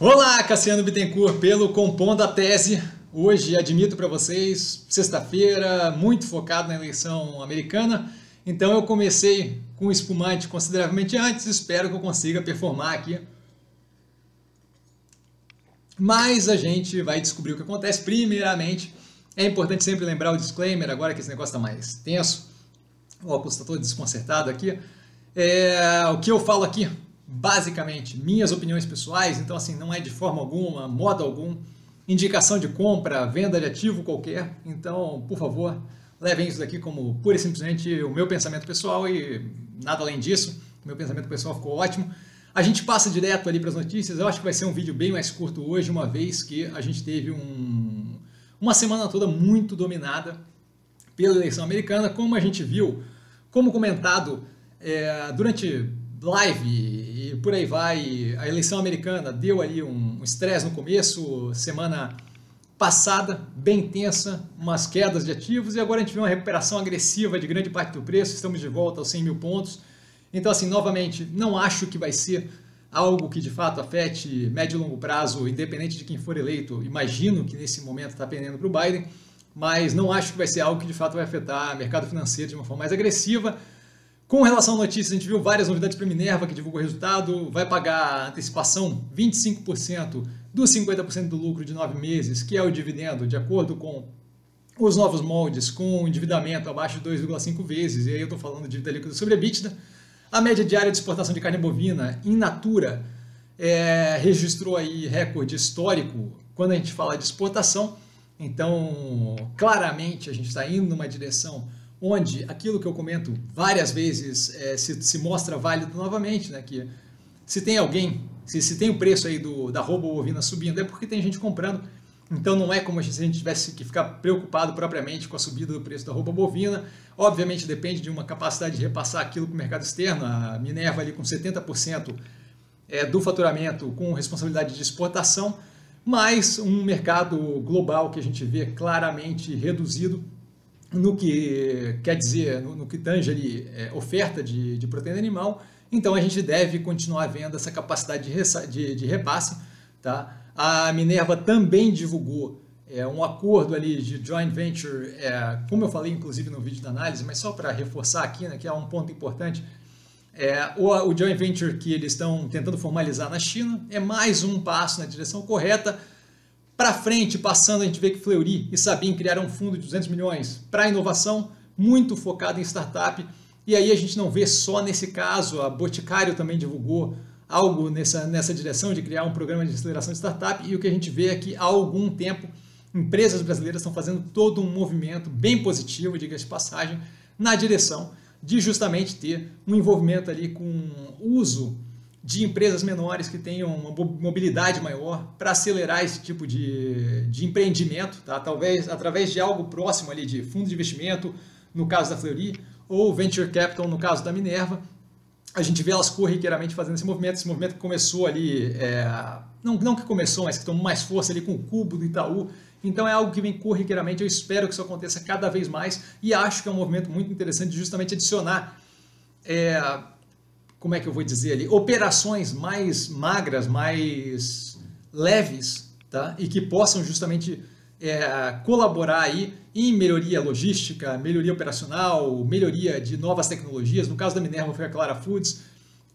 Olá, Cassiano Bittencourt, pelo Compondo a Tese. Hoje, admito para vocês, sexta-feira, muito focado na eleição americana. Então eu comecei com espumante consideravelmente antes, espero que eu consiga performar aqui. Mas a gente vai descobrir o que acontece. Primeiramente, é importante sempre lembrar o disclaimer, agora que esse negócio está mais tenso, o óculos está todo desconcertado aqui. É, o que eu falo aqui, basicamente, minhas opiniões pessoais, então assim, não é de forma alguma, modo algum, indicação de compra, venda de ativo qualquer. Então, por favor, levem isso daqui como pura e simplesmente o meu pensamento pessoal e nada além disso. Meu pensamento pessoal ficou ótimo. A gente passa direto ali para as notícias. Eu acho que vai ser um vídeo bem mais curto hoje, uma vez que a gente teve um, uma semana toda muito dominada pela eleição americana, como a gente viu, como comentado é, durante live e por aí vai. A eleição americana deu ali um estresse no começo, semana passada, bem tensa, umas quedas de ativos, e agora a gente vê uma recuperação agressiva de grande parte do preço, estamos de volta aos 100 mil pontos. Então, assim, novamente, não acho que vai ser algo que de fato afete médio e longo prazo, independente de quem for eleito. Imagino que nesse momento está pendendo para o Biden, mas não acho que vai ser algo que de fato vai afetar o mercado financeiro de uma forma mais agressiva. Com relação a notícias, a gente viu várias novidades para Minerva, que divulgou o resultado, vai pagar antecipação 25% dos 50% do lucro de nove meses, que é o dividendo, de acordo com os novos moldes, com endividamento abaixo de 2,5 vezes, e aí eu estou falando de dívida líquida sobre a EBITDA. A média diária de exportação de carne bovina in natura é, registrou aí recorde histórico quando a gente fala de exportação. Então, claramente, a gente está indo numa direção onde aquilo que eu comento várias vezes é, se, se, mostra válido novamente, né? Que se tem alguém, se, se tem o preço aí do, da roupa bovina subindo, é porque tem gente comprando. Então não é como se a gente tivesse que ficar preocupado propriamente com a subida do preço da roupa bovina. Obviamente depende de uma capacidade de repassar aquilo para o mercado externo. A Minerva ali com 70% é, do faturamento com responsabilidade de exportação, mas um mercado global que a gente vê claramente reduzido no que quer dizer, no, no que tange ali é, oferta de, de proteína animal. Então a gente deve continuar vendo essa capacidade de, de, de repasse. Tá? A Minerva também divulgou é, um acordo ali de joint venture, é, como eu falei inclusive no vídeo da análise, mas só para reforçar aqui, né, que é um ponto importante, é, o, o joint venture que eles estão tentando formalizar na China é mais um passo na direção correta. Para frente, passando, a gente vê que Fleury e Sabin criaram um fundo de 200 milhões para inovação, muito focado em startup. E aí a gente não vê só nesse caso, a Boticário também divulgou algo nessa, nessa direção de criar um programa de aceleração de startup e o que a gente vê é que há algum tempo empresas brasileiras estão fazendo todo um movimento bem positivo, diga-se de passagem, na direção de justamente ter um envolvimento ali com uso de empresas menores que tenham uma mobilidade maior para acelerar esse tipo de, de empreendimento, tá? talvez através de algo próximo ali de fundo de investimento, no caso da Fleury, ou venture capital no caso da Minerva, a gente vê elas corriqueiramente fazendo esse movimento, esse movimento que começou ali, é, não, não que começou, mas que tomou mais força ali com o cubo do Itaú, então é algo que vem corriqueiramente, eu espero que isso aconteça cada vez mais e acho que é um movimento muito interessante justamente adicionar, é, como é que eu vou dizer ali, operações mais magras, mais leves, tá? e que possam justamente é, colaborar aí em melhoria logística, melhoria operacional, melhoria de novas tecnologias. No caso da Minerva foi a Clara Foods,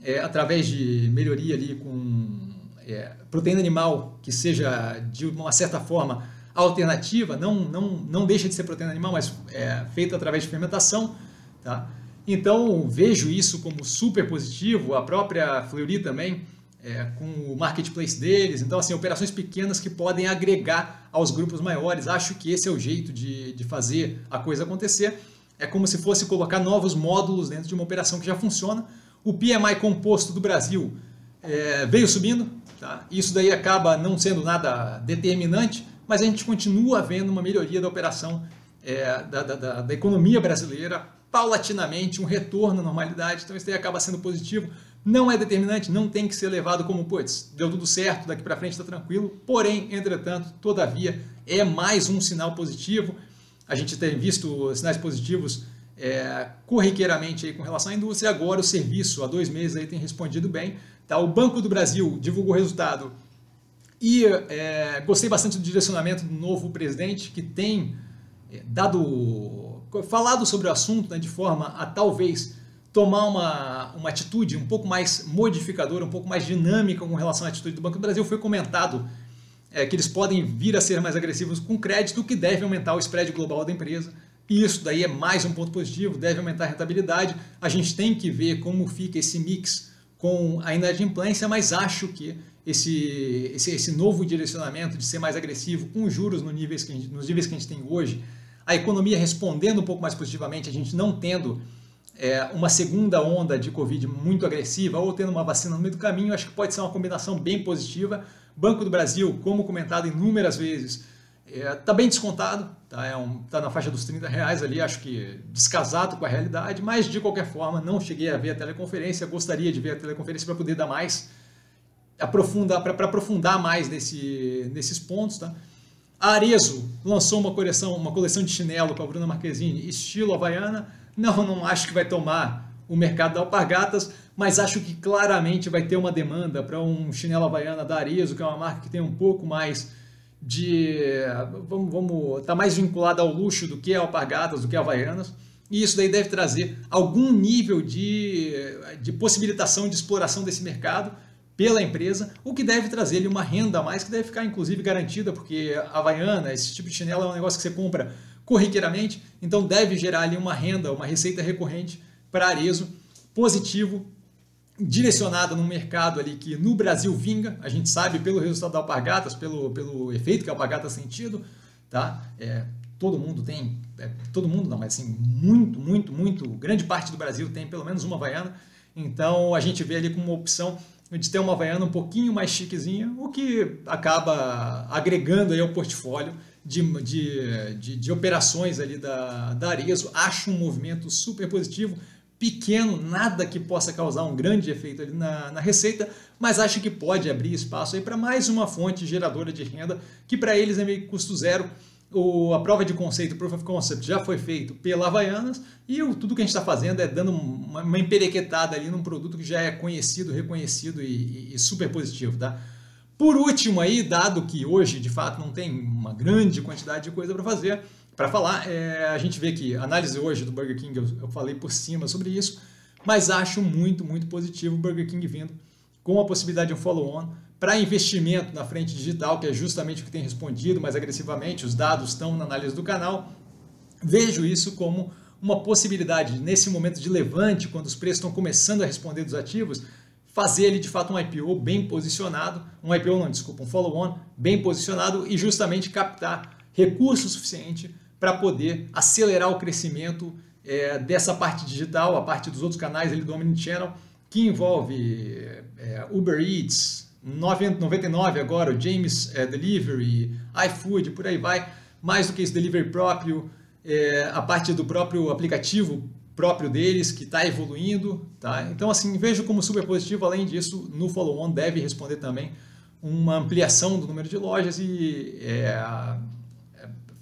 é, através de melhoria ali com é, proteína animal que seja de uma certa forma alternativa, não, não, não deixa de ser proteína animal, mas é, feita através de fermentação. Tá? Então vejo isso como super positivo, a própria Fleury também é, com o marketplace deles. Então, assim, operações pequenas que podem agregar aos grupos maiores. Acho que esse é o jeito de, de fazer a coisa acontecer. É como se fosse colocar novos módulos dentro de uma operação que já funciona. O PMI composto do Brasil é, veio subindo. Tá? Isso daí acaba não sendo nada determinante, mas a gente continua vendo uma melhoria da operação é, da, da, da, economia brasileira, paulatinamente, um retorno à normalidade. Então, isso daí acaba sendo positivo não é determinante, não tem que ser levado como, putz, deu tudo certo, daqui para frente está tranquilo. Porém, entretanto, todavia, é mais um sinal positivo. A gente tem visto sinais positivos é, corriqueiramente aí com relação à indústria. Agora, o serviço, há dois meses, aí tem respondido bem. Tá? O Banco do Brasil divulgou o resultado E é, gostei bastante do direcionamento do novo presidente, que tem é, dado, falado sobre o assunto né, de forma a talvez tomar uma, uma atitude um pouco mais modificadora, um pouco mais dinâmica com relação à atitude do Banco do Brasil. Foi comentado é, que eles podem vir a ser mais agressivos com crédito, o que deve aumentar o spread global da empresa. E isso daí é mais um ponto positivo, deve aumentar a rentabilidade. A gente tem que ver como fica esse mix com a inadimplência, mas acho que esse, esse, esse novo direcionamento de ser mais agressivo com juros no níveis que gente, nos níveis que a gente tem hoje, a economia respondendo um pouco mais positivamente, a gente não tendo é, uma segunda onda de Covid muito agressiva ou tendo uma vacina no meio do caminho, acho que pode ser uma combinação bem positiva. Banco do Brasil, como comentado inúmeras vezes, está é, tá bem descontado, está é um, tá na faixa dos 30 reais ali, acho que descasado com a realidade, mas de qualquer forma não cheguei a ver a teleconferência, gostaria de ver a teleconferência para poder dar mais, aprofundar, para aprofundar mais nesse, nesses pontos. Tá? A Arezo lançou uma coleção, uma coleção de chinelo com a Bruna Marquezine, estilo Havaiana, não, não acho que vai tomar o mercado da alpargatas, mas acho que claramente vai ter uma demanda para um chinelo Havaiana da Arezo, que é uma marca que tem um pouco mais de vamos vamos tá mais vinculada ao luxo do que a alpargatas, do que a havaianas. E isso daí deve trazer algum nível de, de possibilitação de exploração desse mercado pela empresa, o que deve trazer ali uma renda a mais, que deve ficar inclusive garantida, porque a Havaiana, esse tipo de chinelo é um negócio que você compra corriqueiramente, então deve gerar ali uma renda, uma receita recorrente para Arezo, positivo direcionada num mercado ali que no Brasil vinga, a gente sabe pelo resultado da Alpargatas, pelo, pelo efeito que a Alpargatas tem tido, tá? É, todo mundo tem, é, todo mundo não, mas assim, muito, muito, muito, grande parte do Brasil tem pelo menos uma Havaiana, então a gente vê ali como uma opção de ter uma Havaiana um pouquinho mais chiquezinha, o que acaba agregando aí ao portfólio de, de, de, de operações ali da, da Arezo. Acho um movimento super positivo, pequeno, nada que possa causar um grande efeito ali na, na receita, mas acho que pode abrir espaço aí para mais uma fonte geradora de renda, que para eles é meio custo zero. O, a prova de conceito, Proof of Concept, já foi feito pela Havaianas e o, tudo que a gente está fazendo é dando uma, uma emperequetada ali num produto que já é conhecido, reconhecido e, e, e super positivo, tá? Por último aí, dado que hoje de fato não tem uma grande quantidade de coisa para fazer, para falar, é, a gente vê que a análise hoje do Burger King, eu, eu falei por cima sobre isso, mas acho muito, muito positivo o Burger King vindo com a possibilidade de um follow-on para investimento na frente digital, que é justamente o que tem respondido mais agressivamente, os dados estão na análise do canal. Vejo isso como uma possibilidade, nesse momento de levante, quando os preços estão começando a responder dos ativos, fazer ele de fato um IPO bem posicionado, um IPO não, desculpa, um follow-on bem posicionado e justamente captar recurso suficiente para poder acelerar o crescimento é, dessa parte digital, a parte dos outros canais ali do Omnichannel, que envolve é, Uber Eats, 99 agora, o James é, Delivery, iFood, por aí vai, mais do que isso, delivery próprio, é, a parte do próprio aplicativo próprio deles, que está evoluindo. Tá? Então, assim, vejo como super positivo. Além disso, no follow-on deve responder também uma ampliação do número de lojas e é,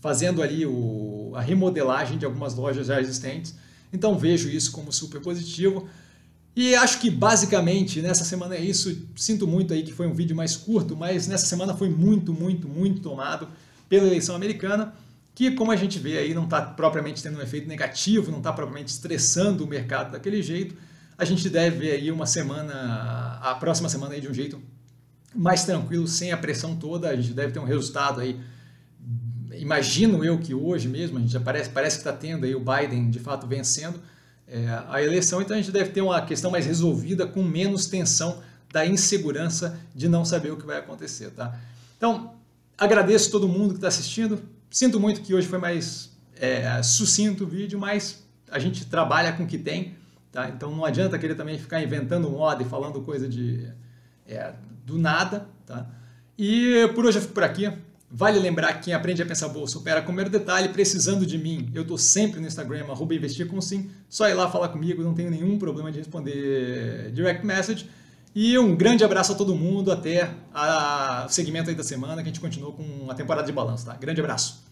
fazendo ali o, a remodelagem de algumas lojas já existentes. Então vejo isso como super positivo. E acho que basicamente nessa semana é isso. Sinto muito aí que foi um vídeo mais curto, mas nessa semana foi muito, muito, muito tomado pela eleição americana, que como a gente vê aí não está propriamente tendo um efeito negativo, não está propriamente estressando o mercado daquele jeito. A gente deve ver aí uma semana, a próxima semana aí de um jeito mais tranquilo, sem a pressão toda. A gente deve ter um resultado aí imagino eu que hoje mesmo, a gente já parece, parece que está tendo aí o Biden de fato vencendo é, a eleição, então a gente deve ter uma questão mais resolvida com menos tensão da insegurança de não saber o que vai acontecer, tá? Então, agradeço todo mundo que está assistindo, sinto muito que hoje foi mais é, sucinto o vídeo, mas a gente trabalha com o que tem, tá? Então não adianta querer também ficar inventando moda e falando coisa de é, do nada, tá? E por hoje eu fico por aqui. Vale lembrar que quem aprende a pensar bolsa opera com mero detalhe, precisando de mim. Eu estou sempre no Instagram, arroba investir com sim. Só ir lá falar comigo, não tenho nenhum problema de responder direct message. E um grande abraço a todo mundo, até o segmento aí da semana, que a gente continua com a temporada de balanço, tá? Grande abraço.